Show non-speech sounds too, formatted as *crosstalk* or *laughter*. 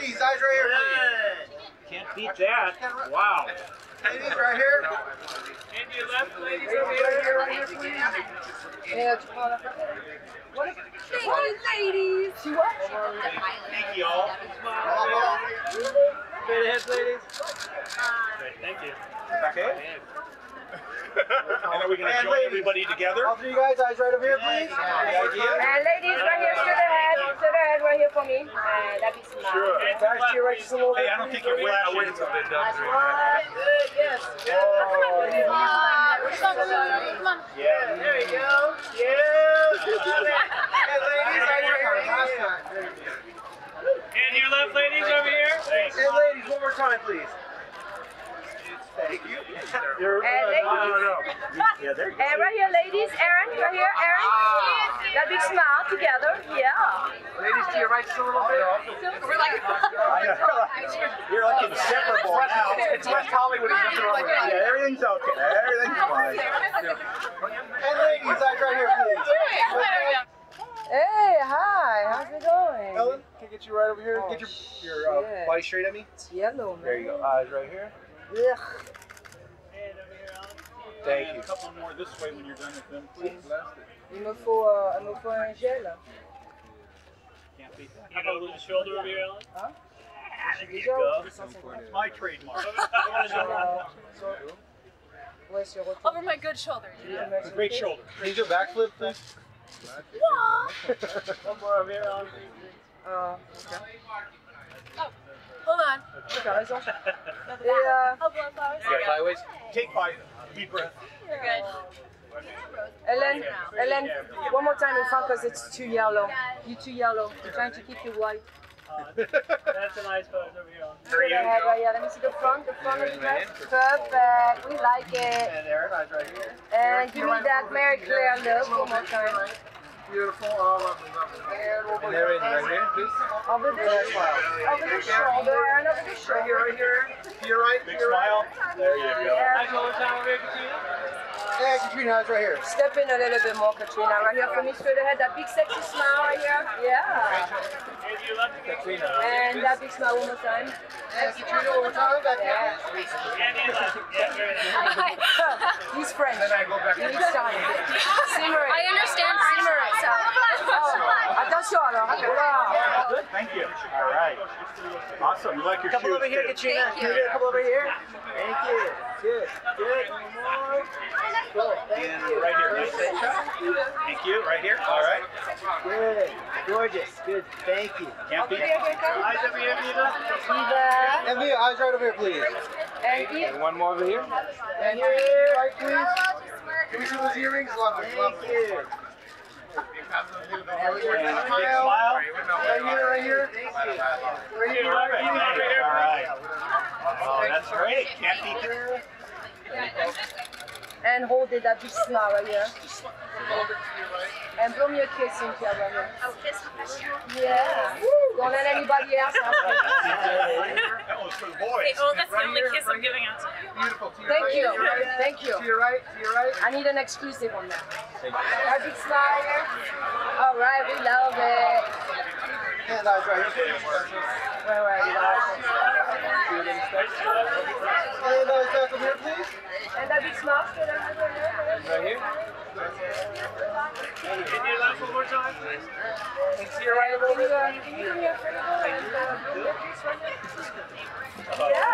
ladies, eyes right here, please. Can't beat that. Wow. Ladies, right here. And your left, ladies, Ladies, right here, right here, please. Et tu prends la photo. Thank you, ladies. Tu vois? Thank you all. Straight ahead, ladies. Thank you. Okay. And are we going to join ladies. everybody together? All three guys, eyes right over here, please. The idea. And ladies, right here, straight ahead. Straight ahead, right here for me. And that'd be smart. Sure. Guys, to your right just a little bit. Hey, I don't think you're flashing. That's right. Good, yes. Yeah. There you go. Yeah. And ladies, right here. And your left, ladies, over here. And ladies, one more time, please. Thank you. You're, And no, no, no. Yeah, there you go. And right here, ladies. Erin, right here, Erin. That big smile together. Yeah. Ladies, to your right just a little bit. We're like, *laughs* You're like inseparable now. It's West Hollywood. There's nothing wrong with it. Yeah, everything's okay. Everything's fine. And ladies, eyes right here, please. hey, hi. How's it going? Ellen, can I get you right over here? Oh, Get your, your uh, shit. body straight at me. It's yellow, man. There you go. Eyes right here. Ugh. Thank you. A couple more this way when you're done with them, please. Il me faut, euh, il me faut un gel. Can't beat that. How about a little shoulder over here, Ellen? Hein? There Déjà, you go. 250. That's my trademark. *laughs* Euh, Ouais, sur retour. Over my good shoulder. A great shoulder. Can you do a backflip, please? One more over here, Ellen. Euh, Hold on. ok, t'as raison. *laughs* Et euh, Oh, blood flowers. Yeah, sideways. Take five. Deep breath. You're good. Ellen, Ellen, one more time in front because it's too yellow. You're too yellow. I'm trying to keep you white. That's a nice pose over here. Straight ahead, right here. Let me see the front, the front of the dress. Perfect. We like it. And Erin, eyes right here. And give me that Marie Claire look one more time. Beautiful. Oh, lovely, lovely. And one right here, please. Over the, over the shoulder, and over the Right here, shoulder. right here. To your right. Big to your right. smile. There you go. Yeah. one more time over here, Katrina. Yeah, Katrina, eyes right here. Step in a little bit more, Katrina. Right here for me, straight ahead. That big sexy smile right here. Yeah. And you left again. Katrina. And that big smile one more time. And Katrina, one more time. Back Yeah. there. And you left. Yeah. He's French. Then I go back. He's Italian. Simmering. I understand French, so. Oh, attention alors. Wow. Good. Thank you. All right. Awesome. You like your Couple shoes over here, too. Katrina. Thank you. Katrina, Couple over here. Thank you. Good. Good. One more. Cool. Thank And you. right here. Nice. Thank you. Right here. All right. Good. Gorgeous. Good. Thank you. Can't beat Over here, Jacob. Eyes over here, Nita. Eva. And Leah, eyes right over here, please. And Eve. And one more over here. And here, right, please. Can we see those earrings? Lovely. Thank you. And. Right here, right here. Right here, All right here. Oh, that's great. Can't beat that. And hold it, that big smile right here. And blow me a kiss, Cynthia, right here. Oh, kiss me. Yeah. Don't let anybody else have it. *laughs* That for the boys. Oh, that's the only kiss I'm giving out to you. Beautiful. To Thank right, you. to right, Thank you. To your right, to your right. I need an exclusive on that. That big smile here. All right, we love it. And eyes right here. All right, we love it. And eyes back over here, please. And that big smile straight ahead right here. Right here. Can you laugh one more time? And to your right a little Can you, bit. uh, can you do me a favor and uh, blow me a kiss right here? Oh. Yeah,